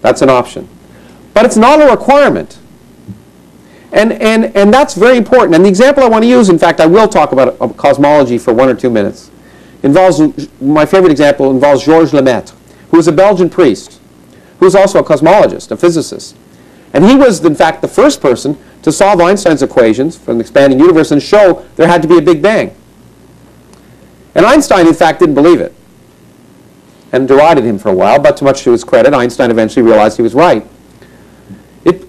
That's an option. But it's not a requirement. And, and, and that's very important. And the example I want to use, in fact, I will talk about cosmology for one or two minutes, involves, my favorite example involves Georges Lemaitre, who was a Belgian priest, who was also a cosmologist, a physicist. And he was, in fact, the first person to solve Einstein's equations for an expanding universe and show there had to be a Big Bang. And Einstein, in fact, didn't believe it and derided him for a while, but to much to his credit, Einstein eventually realized he was right. It,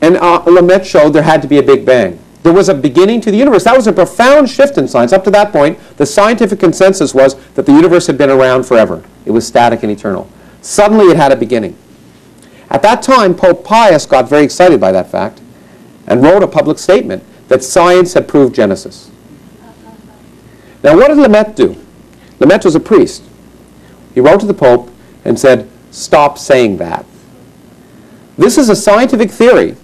and uh, Lemaitre showed there had to be a Big Bang. There was a beginning to the universe. That was a profound shift in science. Up to that point, the scientific consensus was that the universe had been around forever. It was static and eternal. Suddenly it had a beginning. At that time, Pope Pius got very excited by that fact and wrote a public statement that science had proved Genesis. Now, what did Lemaitre do? Lemaitre was a priest. He wrote to the Pope and said, stop saying that. This is a scientific theory,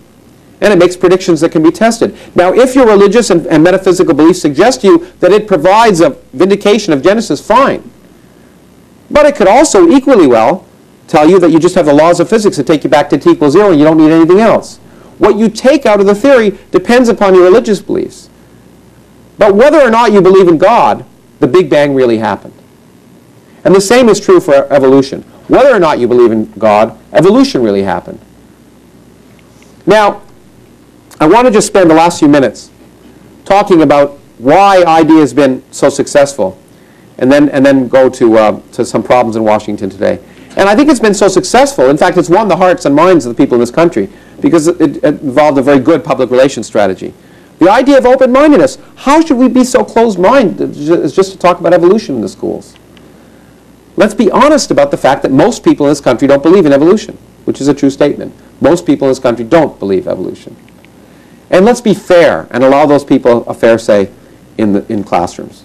and it makes predictions that can be tested. Now, if your religious and, and metaphysical beliefs suggest to you that it provides a vindication of Genesis, fine. But it could also equally well tell you that you just have the laws of physics that take you back to t equals zero and you don't need anything else. What you take out of the theory depends upon your religious beliefs. But whether or not you believe in God, the Big Bang really happened. And the same is true for evolution. Whether or not you believe in God, evolution really happened. Now, I want to just spend the last few minutes talking about why ID has been so successful, and then, and then go to, uh, to some problems in Washington today. And I think it's been so successful. In fact, it's won the hearts and minds of the people in this country because it, it involved a very good public relations strategy. The idea of open-mindedness. How should we be so closed-minded just to talk about evolution in the schools? Let's be honest about the fact that most people in this country don't believe in evolution, which is a true statement. Most people in this country don't believe evolution. And let's be fair and allow those people a fair say in, the, in classrooms.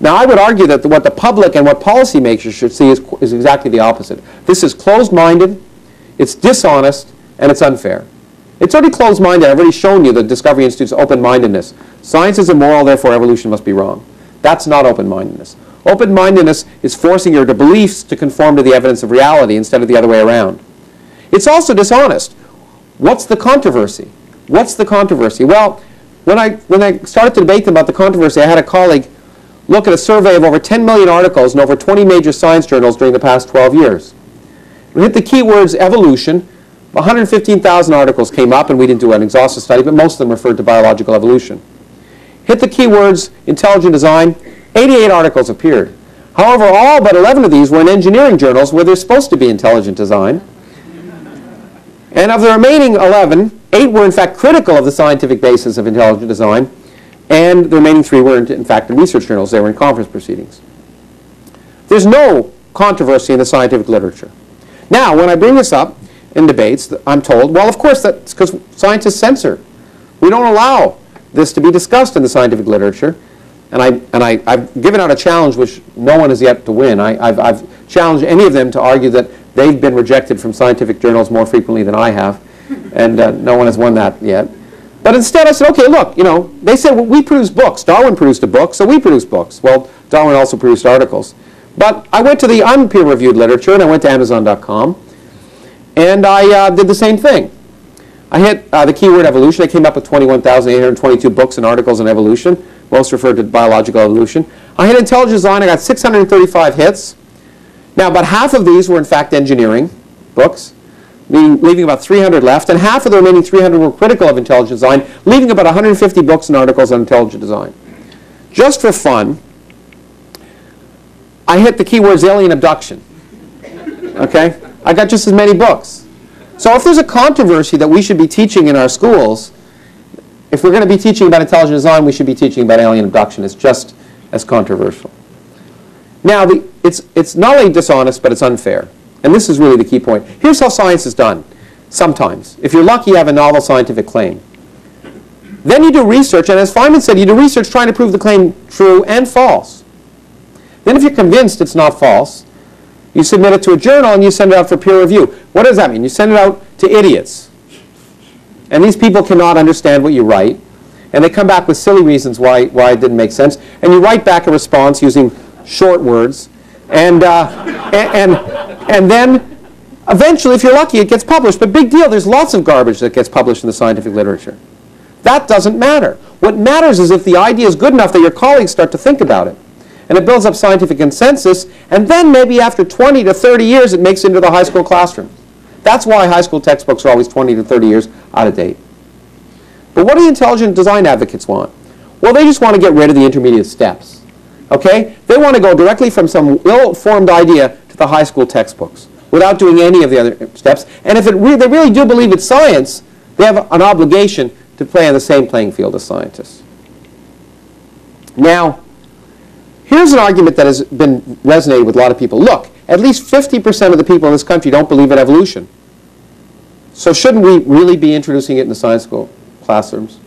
Now, I would argue that the, what the public and what policymakers should see is, is exactly the opposite. This is closed-minded, it's dishonest, and it's unfair. It's already closed-minded. I've already shown you the Discovery Institute's open-mindedness. Science is immoral, therefore evolution must be wrong. That's not open-mindedness. Open-mindedness is forcing your beliefs to conform to the evidence of reality instead of the other way around. It's also dishonest. What's the controversy? What's the controversy? Well, when I, when I started to debate them about the controversy, I had a colleague look at a survey of over 10 million articles in over 20 major science journals during the past 12 years. We hit the keywords evolution, 115,000 articles came up, and we didn't do an exhaustive study, but most of them referred to biological evolution. Hit the keywords intelligent design, 88 articles appeared. However, all but 11 of these were in engineering journals where there's supposed to be intelligent design. And of the remaining 11, 8 were in fact critical of the scientific basis of intelligent design, and the remaining 3 were in fact in research journals. They were in conference proceedings. There's no controversy in the scientific literature. Now, when I bring this up in debates, I'm told, well, of course, that's because scientists censor. We don't allow this to be discussed in the scientific literature. And, I, and I, I've given out a challenge which no one has yet to win. I, I've, I've challenged any of them to argue that they've been rejected from scientific journals more frequently than I have. And uh, no one has won that yet. But instead I said, okay, look, you know, they said well, we produce books. Darwin produced a book, so we produce books. Well, Darwin also produced articles. But I went to the unpeer-reviewed literature, and I went to Amazon.com, and I uh, did the same thing. I hit uh, the keyword evolution. I came up with 21,822 books and articles on evolution, most referred to biological evolution. I hit intelligent design. I got 635 hits. Now, about half of these were, in fact, engineering books, leaving about 300 left, and half of the remaining 300 were critical of intelligent design, leaving about 150 books and articles on intelligent design. Just for fun, I hit the keywords alien abduction. Okay? I got just as many books. So if there's a controversy that we should be teaching in our schools, if we're going to be teaching about intelligent design, we should be teaching about alien abduction. It's just as controversial. Now, the, it's, it's not only dishonest, but it's unfair. And this is really the key point. Here's how science is done, sometimes. If you're lucky, you have a novel scientific claim. Then you do research, and as Feynman said, you do research trying to prove the claim true and false. Then if you're convinced it's not false, you submit it to a journal and you send it out for peer review. What does that mean? You send it out to idiots. And these people cannot understand what you write. And they come back with silly reasons why, why it didn't make sense. And you write back a response using short words. And, uh, and, and, and then Eventually, if you're lucky, it gets published. But big deal, there's lots of garbage that gets published in the scientific literature. That doesn't matter. What matters is if the idea is good enough that your colleagues start to think about it. And it builds up scientific consensus, and then maybe after 20 to 30 years, it makes it into the high school classroom. That's why high school textbooks are always 20 to 30 years out of date. But what do the intelligent design advocates want? Well, they just want to get rid of the intermediate steps. Okay? They want to go directly from some ill-formed idea to the high school textbooks without doing any of the other steps. And if re they really do believe it's science, they have an obligation to play on the same playing field as scientists. Now, here's an argument that has been resonated with a lot of people. Look, at least 50% of the people in this country don't believe in evolution. So shouldn't we really be introducing it in the science school classrooms?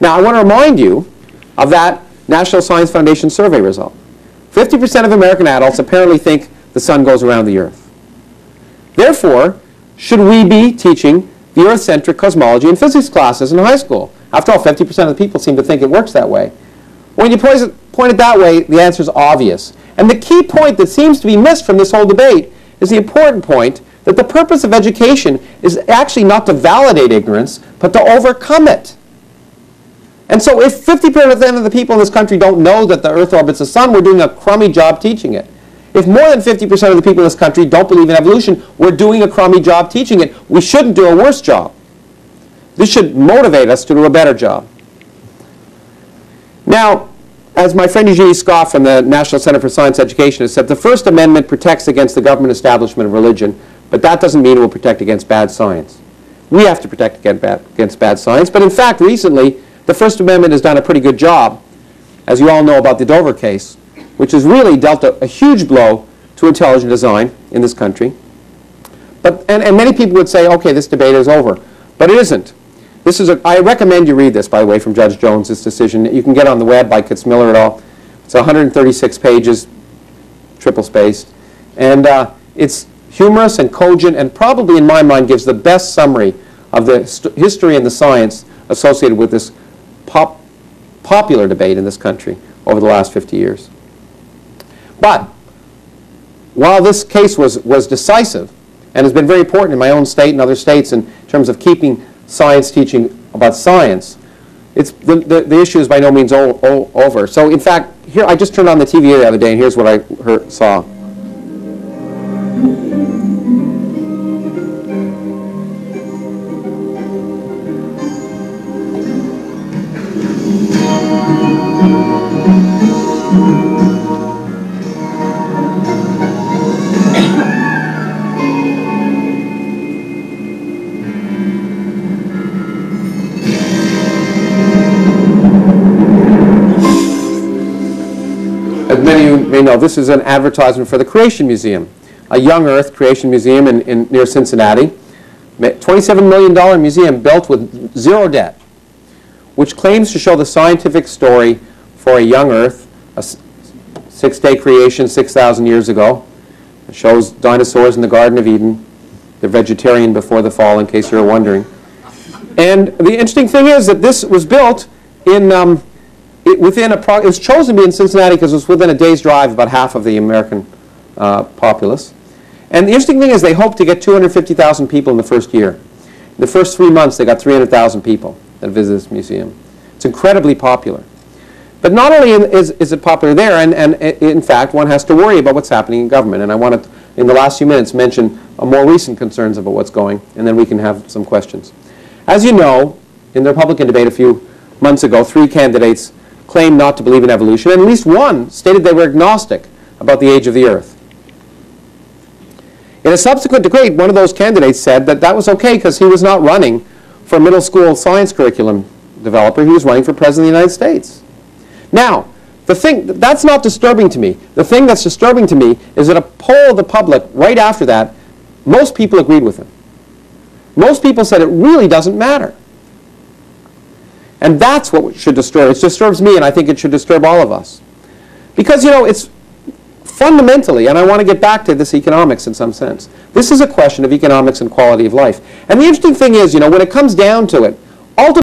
Now, I want to remind you of that National Science Foundation survey result. 50% of American adults apparently think the sun goes around the earth. Therefore, should we be teaching the Earth-centric cosmology in physics classes in high school? After all, 50% of the people seem to think it works that way. When you point it that way, the answer is obvious. And the key point that seems to be missed from this whole debate is the important point that the purpose of education is actually not to validate ignorance, but to overcome it. And so if 50% of the people in this country don't know that the Earth orbits the sun, we're doing a crummy job teaching it. If more than 50% of the people in this country don't believe in evolution, we're doing a crummy job teaching it. We shouldn't do a worse job. This should motivate us to do a better job. Now, as my friend Eugenie Scott from the National Center for Science Education has said, the First Amendment protects against the government establishment of religion, but that doesn't mean it will protect against bad science. We have to protect against bad, science, but in fact, recently, the First Amendment has done a pretty good job, as you all know about the Dover case, which has really dealt a, a huge blow to intelligent design in this country. But, and, and many people would say, okay, this debate is over. But it isn't. This is a, I recommend you read this, by the way, from Judge Jones's decision. You can get on the web by Kitzmiller et al. It's 136 pages, triple spaced. And uh, it's humorous and cogent and probably, in my mind, gives the best summary of the history and the science associated with this pop popular debate in this country over the last 50 years. But while this case was, was decisive and has been very important in my own state and other states in terms of keeping science teaching about science, it's, the, the, the issue is by no means o o over. So in fact, here I just turned on the TV the other day and here's what I heard, saw. May know, this is an advertisement for the Creation Museum, a young Earth Creation Museum in, in near Cincinnati. $27 million museum built with zero debt, which claims to show the scientific story for a young Earth, a six-day creation 6,000 years ago. It shows dinosaurs in the Garden of Eden. They're vegetarian before the fall, in case you're wondering. And the interesting thing is that this was built in um, it, within a it was chosen to be in Cincinnati because it was within a day's drive about half of the American uh, populace. And the interesting thing is they hope to get 250,000 people in the first year. In the first three months, they got 300,000 people that visit this museum. It's incredibly popular. But not only is, is it popular there, and, and in fact, one has to worry about what's happening in government. And I want to, in the last few minutes, mention more recent concerns about what's going, and then we can have some questions. As you know, in the Republican debate a few months ago, three candidates claimed not to believe in evolution, and at least one stated they were agnostic about the age of the Earth. In a subsequent debate, one of those candidates said that that was okay because he was not running for middle school science curriculum developer. He was running for President of the United States. Now, the thing, that's not disturbing to me. The thing that's disturbing to me is that a poll of the public right after that, most people agreed with him. Most people said it really doesn't matter. And that's what should disturb. It disturbs me, and I think it should disturb all of us. Because, you know, it's fundamentally, and I want to get back to this economics in some sense, this is a question of economics and quality of life. And the interesting thing is, you know, when it comes down to it, ultimately,